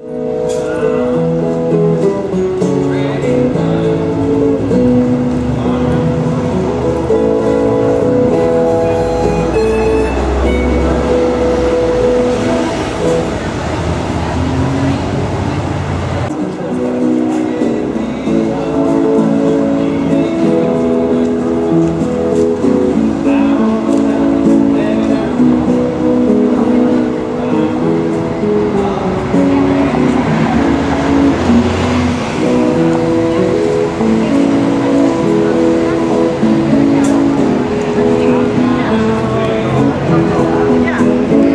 you Yeah.